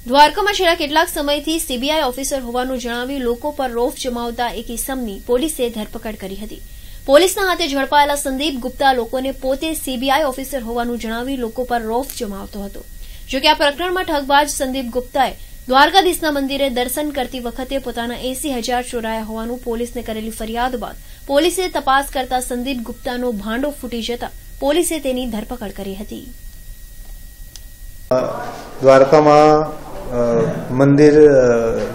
દ્વારકામાં છેલ્લા કેટલાક સમયથી સીબીઆઈ ઓફિસર હોવાનું જણાવી લોકો પર રોફ જમાવતા એક ઇસમની પોલીસે ધરપકડ કરી હતી. પોલીસના હાથે ઝડપાયેલા સંદીપ ગુપ્તા લોકોને પોતે સીબીઆઈ ઓફિસર હોવાનું જણાવી લોકો પર રોફ જમાવતો હતો. જોકે આ પ્રકરણમાં ઠગબાજ સંદીપ ગુપ્તાએ દ્વારકાધીશના મંદિરે દર્શન કરતી વખતે પોતાના એસી હજાર ચોરાયા હોવાનું પોલીસને કરેલી ફરિયાદ બાદ પોલીસે તપાસ કરતા સંદીપ ગુપ્તાનો ભાંડો ફૂટી જતા પોલીસે તેની ધરપકડ કરી હતી. દ્વારકામાં મંદિર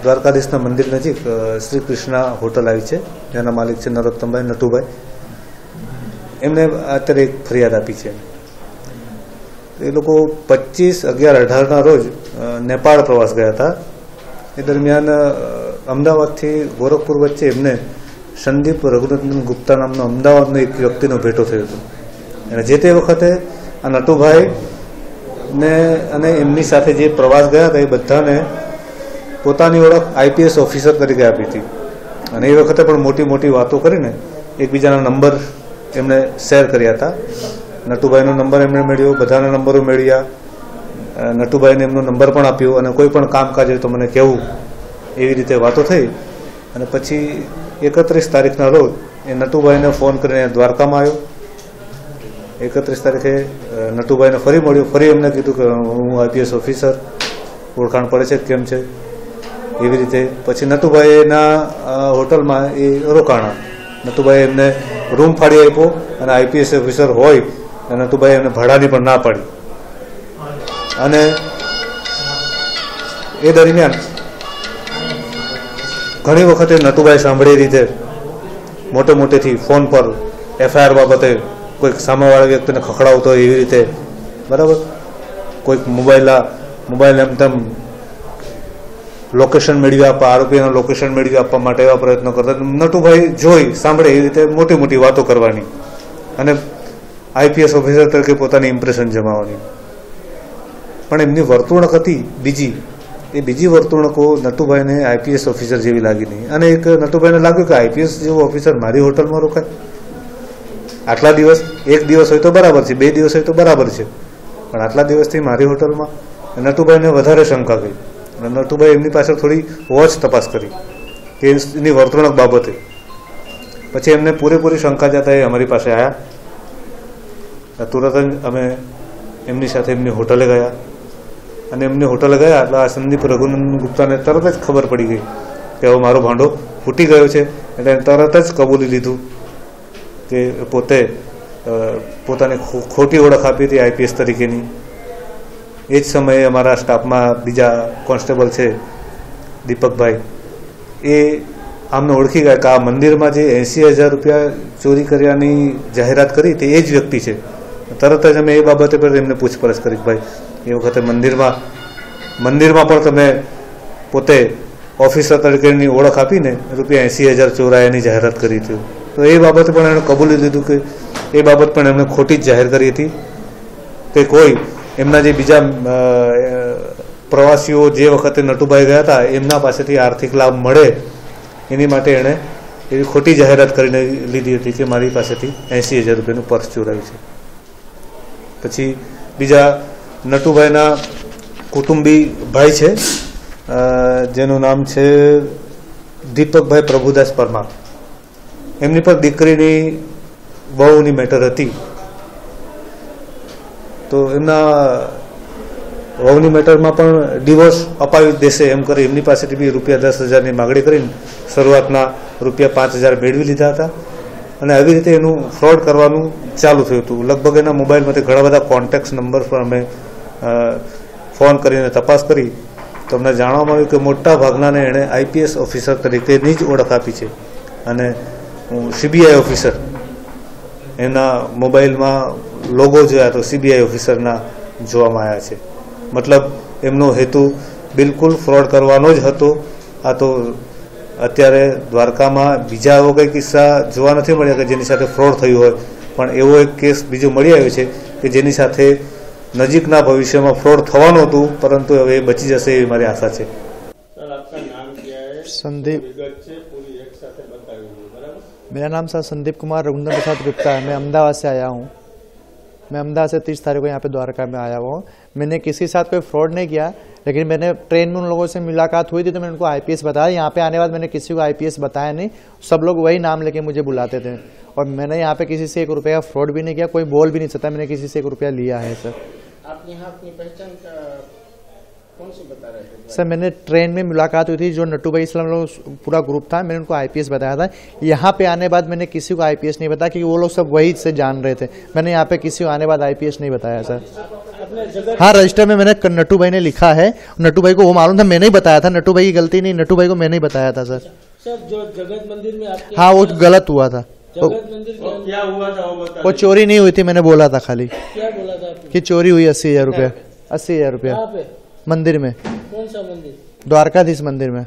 દ્વારકાધીશના મંદિર નજીક શ્રી કૃષ્ણ હોટલ આવી છે. જેના માલિક છે નરોત્તમભાઈ નટુભાઈ. એમને અત્યારે એક ફરિયાદ આપી છે. એ લોકો પચીસ અગિયાર અઢારના રોજ નેપાળ પ્રવાસ ગયા હતા. એ દરમિયાન અમદાવાદથી ગોરખપુર વચ્ચે એમને સંદીપ રઘુનંદન ગુપ્તા નામનો અમદાવાદનો એક વ્યક્તિનો ભેટો થયો હતો. અને જે તે વખતે આ નટુભાઈ ને અને એમની સાથે જે પ્રવાસ ગયા હતા એ બધાને પોતાની ઓળખ આઈપીએસ ઓફિસર તરીકે આપી હતી. અને એ વખતે પણ મોટી મોટી વાતો કરીને એકબીજાના નંબર એમણે શેર કર્યા હતા. નટુભાઈનો નંબર એમણે મેળવ્યો, બધાના નંબરો મેળવ્યા. નટુભાઈને એમનો નંબર પણ આપ્યો અને કોઈ પણ કામકાજ હોય તો મને કહેવું એવી રીતે વાતો થઈ. અને પછી એકત્રીસ તારીખના રોજ એ નટુભાઈને ફોન કરીને દ્વારકામાં આવ્યો. એકત્રીસ તારીખે નટુભાઈને ફરી મળ્યું. ફરી એમને કીધું કે હું આઈપીએસ ઓફિસર ઓળખાણ પડે છે કેમ છે? એવી રીતે. પછી નટુભાઈના હોટલમાં એ રોકાણા. નટુભાઈ એમને રૂમ ફાડી આપ્યો અને આઈપીએસ ઓફિસર હોય અને નટુભાઈ એમને ભાડાની પણ ના પાડી. અને એ દરમિયાન ઘણી વખતે નટુભાઈ સાંભળી રીતે મોટે મોટેથી ફોન પર એફઆઈઆર બાબતે કોઈક સામેવાળા વ્યક્તિને ખખડાવતો હોય એવી રીતે. બરાબર? કોઈક મોબાઈલ મોબાઈલ એમ તેમ લોકેશન મેળવી આપવા આરોપીના લોકેશન મેળવી આપવા માટે એવા પ્રયત્નો કરતા. નટુભાઈ જોઈ, સાંભળે એવી રીતે મોટી મોટી વાતો કરવાની. અને આઈપીએસ ઓફિસર તરીકે પોતાની ઇમ્પ્રેશન જમાવાની પણ એમની વર્તુણક હતી બીજી. એ બીજી વર્તુણકો નટુભાઈને આઈપીએસ ઓફિસર જેવી લાગી નહીં. અને એક નટુભાઈને લાગ્યું કે આઈપીએસ જેવો ઓફિસર મારી હોટલમાં રોકાય. આટલા દિવસ, એક દિવસ હોય તો બરાબર છે, બે દિવસ હોય તો બરાબર છે. પણ આટલા દિવસથી મારી હોટલમાં નટુભાઈને વધારે શંકા ગઈ અને નટુભાઈ એમની પાછળ થોડી વોચ તપાસ કરી, કે એની વર્તણૂક બાબતે. પછી એમને પૂરેપૂરી શંકા જતા એ અમારી પાસે આવ્યા તુરત જ અમે એમની સાથે એમની હોટલે ગયા. અને એમની હોટલે ગયા, એટલે આ સંદીપ રઘુનંદન ગુપ્તાને તરત જ ખબર પડી ગઈ કે હવે મારો ભાંડો ફૂટી ગયો છે, એટલે તરત જ કબૂલી લીધું. કે પોતે પોતાની ખોટી ઓળખ આપી હતી આઈપીએસ તરીકેની. એ જ સમયે અમારા સ્ટાફમાં બીજા કોન્સ્ટેબલ છે, દીપકભાઈ. એ આમને ઓળખી ગયા કે આ મંદિરમાં જે એંસી હજાર રૂપિયા ચોરી કર્યાની જાહેરાત કરી તે એ જ વ્યક્તિ છે. તરત જ અમે એ બાબતે પર એમને પૂછપરછ કરી ભાઈ, એ વખતે મંદિરમાં મંદિરમાં પણ તમે પોતે ઓફિસર તરીકેની ઓળખ આપીને રૂપિયા એંસી હજાર ચોરાયાની જાહેરાત કરી હતી. તો એ બાબતે પણ એણે કબૂલી લીધું કે એ બાબત પણ એમણે ખોટી જ જાહેર કરી હતી કે કોઈ એમના જે બીજા પ્રવાસીઓ જે વખતે નટુભાઈ ગયા હતા, એમના પાસેથી આર્થિક લાભ મળે એની માટે એણે એવી ખોટી જાહેરાત કરીને લીધી હતી કે મારી પાસેથી એંસી હજાર રૂપિયાનું પર્સ ચોરાયું છે. પછી બીજા નટુભાઈના કુટુંબી ભાઈ છે જેનું નામ છે દીપકભાઈ પ્રભુદાસ પરમાર. એમની પર દીકરીની વહુની મેટર હતી. તો એમના વહુની મેટરમાં પણ ડિવોર્સ અપાવી દેશે એમ કરી એમની પાસેથી બી રૂપિયા દસ હજારની માગણી કરીને શરૂઆતના રૂપિયા પાંચ હજાર મેળવી લીધા હતા. અને આવી રીતે એનું ફ્રોડ કરવાનું ચાલુ થયું હતું. લગભગ એના મોબાઈલમાંથી ઘણા બધા કોન્ટેક્ટ નંબર પર અમે ફોન કરીને તપાસ કરી. તો અમને જાણવામાં આવ્યું કે મોટા ભાગનાને એણે આઈપીએસ ઓફિસર તરીકેની જ ઓળખ આપી છે. અને સીબીઆઈ ઓફિસર એના મોબાઈલમાં લોગો જોયા તો સીબીઆઈ ઓફિસરના જોવામાં આવ્યા છે. મતલબ એમનો હેતુ બિલકુલ ફ્રોડ કરવાનો જ હતો. આ તો અત્યારે દ્વારકામાં બીજા એવો કંઈ કિસ્સા જોવા નથી મળ્યા કે જેની સાથે ફ્રોડ થયું હોય. પણ એવો એક કેસ બીજો મળી આવ્યો છે કે જેની સાથે નજીકના ભવિષ્યમાં ફ્રોડ થવાનું હતું પરંતુ હવે એ બચી જશે એવી મારી આશા છે. सर मेरा नाम सर संदीप कुमार रघुंदर प्रसाद गुप्ता है। मैं अहमदाबाद से आया हूँ। मैं अहमदाबाद से तीस तारीख को यहाँ पे द्वारका में आया हुआ हूँ। मैंने किसी के साथ कोई फ्रॉड नहीं किया, लेकिन मैंने ट्रेन में उन लोगों से मुलाकात हुई थी तो मैंने उनको आईपीएस बताया। यहाँ पे आने बाद मैंने किसी को आईपीएस बताया नहीं। सब लोग वही नाम लेके मुझे बुलाते थे। और मैंने यहाँ पे किसी से एक रुपया फ्रॉड भी नहीं किया, कोई बोल भी नहीं सकता। मैंने किसी से एक रुपया लिया है, सर। आप यहाँ अपनी पहचान कौन सी बता रहे थे? सर मैंने ट्रेन में मुलाकात हुई थी जो नट्टू भाई इस्लाम लोग पूरा ग्रुप था। मैंने उनको आईपीएस बताया था। यहाँ पे आने बाद मैंने किसी को आईपीएस नहीं बताया क्योंकि वो लोग सब वही से जान रहे थे। मैंने यहाँ पे किसी को आने बाद आईपीएस नहीं बताया सर। हाँ रजिस्टर में मैंने नट्टू भाई ने लिखा है। नट्टू भाई को वो मालूम था मैंने ही बताया था। नट्टू भाई की गलती नहीं नट्टू भाई को मैंने ही बताया था सर। सर जो जगत मंदिर में आपके हाँ वो गलत हुआ था। वो, जगत मंदिर के अंदर क्या हुआ था वो बता वो चोरी नहीं हुई थी मैंने बोला था खाली। क्या बोला था कि चोरी हुई अस्सी हज़ार रुपया। अस्सी हज़ार रुपया। मंदिर में कौन सा मंदिर द्वारकाधीश मंदिर में